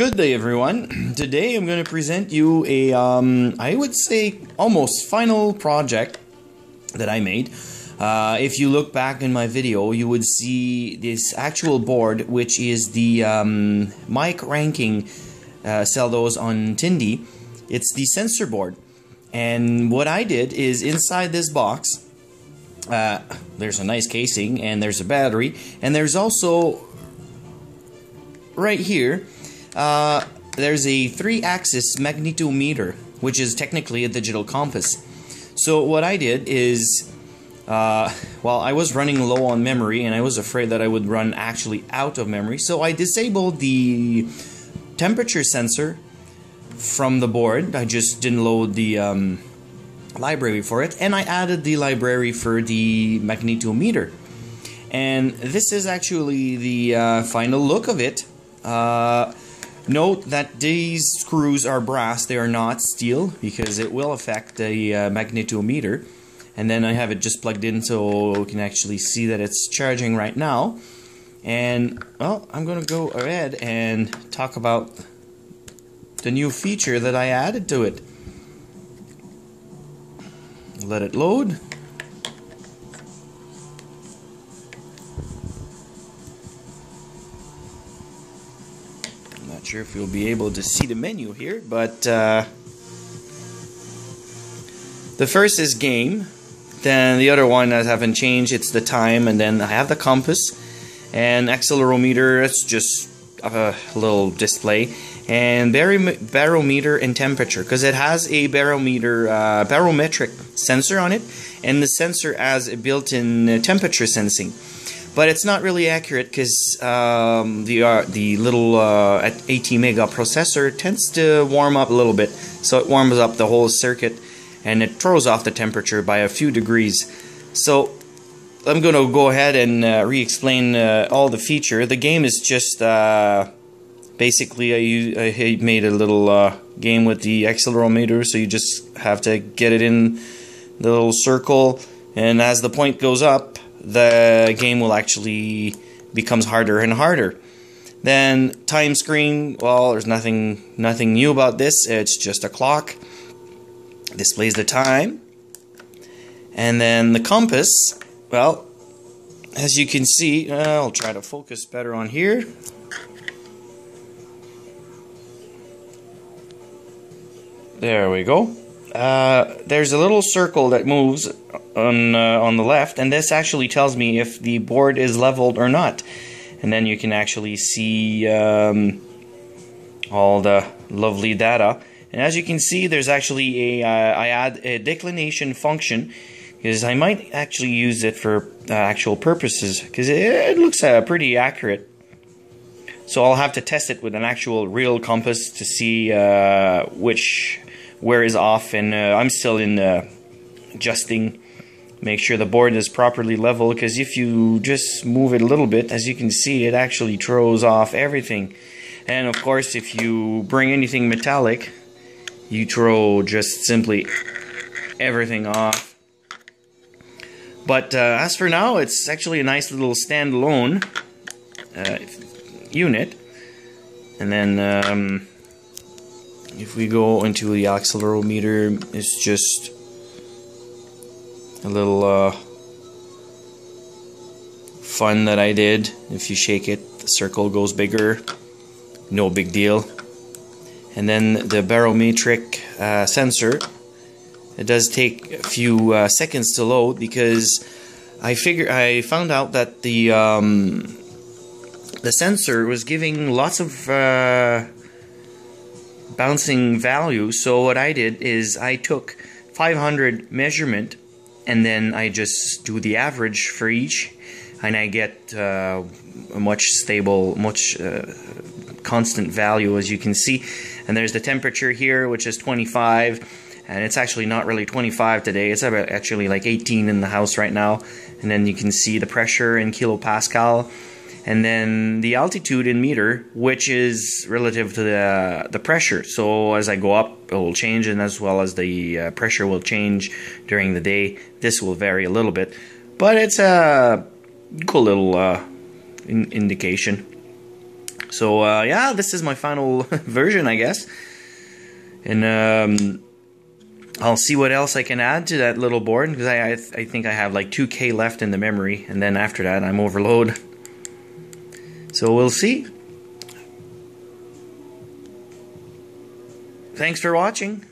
Good day, everyone. Today I'm going to present you a, um, I would say, almost final project that I made. Uh, if you look back in my video, you would see this actual board, which is the um, Mike Rankin. Uh, sell those on Tindie. It's the sensor board, and what I did is inside this box. Uh, there's a nice casing, and there's a battery, and there's also right here uh, there's a three-axis magnetometer, which is technically a digital compass. So what I did is, uh, well, I was running low on memory, and I was afraid that I would run actually out of memory, so I disabled the temperature sensor from the board. I just didn't load the um, library for it, and I added the library for the magnetometer. And this is actually the uh, final look of it. Uh, Note that these screws are brass, they are not steel because it will affect the uh, magnetometer. And then I have it just plugged in so we can actually see that it's charging right now. And, well, I'm going to go ahead and talk about the new feature that I added to it. Let it load. Not sure if you'll be able to see the menu here, but uh, the first is game. Then the other one I haven't changed. It's the time, and then I have the compass and accelerometer. It's just a little display and barometer and temperature because it has a barometer uh, barometric sensor on it, and the sensor has a built-in uh, temperature sensing but it's not really accurate because um, the uh, the little uh, ATmega processor tends to warm up a little bit, so it warms up the whole circuit, and it throws off the temperature by a few degrees. So I'm going to go ahead and uh, re-explain uh, all the feature. The game is just uh, basically I, I, made a little uh, game with the accelerometer, so you just have to get it in the little circle, and as the point goes up the game will actually becomes harder and harder. Then time screen, well, there's nothing nothing new about this. It's just a clock. Displays the time. And then the compass, well, as you can see, uh, I'll try to focus better on here. There we go. Uh, there's a little circle that moves on uh, on the left, and this actually tells me if the board is leveled or not. And then you can actually see um, all the lovely data. And as you can see, there's actually a uh, I add a declination function because I might actually use it for uh, actual purposes because it, it, looks uh, pretty accurate. So I'll have to test it with an actual real compass to see which where is off, and I'm still in adjusting make sure the board is properly level because if you just move it a little bit as you can see it actually throws off everything. And of course if you bring anything metallic you throw just simply everything off. But uh, as for now it's actually a nice little standalone uh, unit. And then um, if we go into the accelerometer it's just a little uh, fun that I did. If you shake it, the circle goes bigger. No big deal. And then the barometric uh, sensor. It does take a few uh, seconds to load because I figure I found out that the um, the sensor was giving lots of uh, bouncing value. So what I did is I took 500 measurement and then I just do the average for each and I get uh, a much stable, much uh, constant value as you can see. And there's the temperature here, which is 25, and it's actually not really 25 today. It's about actually like 18 in the house right now. And then you can see the pressure in kilopascal and then the altitude in meter, which is relative to the the pressure. So as I go up, it will change, and as well as the uh, pressure will change during the day. This will vary a little bit, but it's a cool little uh, in indication. So uh, yeah, this is my final version, I guess. And um, I'll see what else I can add to that little board because I, I, th I think I have like 2k left in the memory, and then after that I'm overload. So we'll see. Thanks for watching.